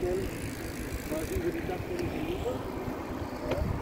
Der está com o über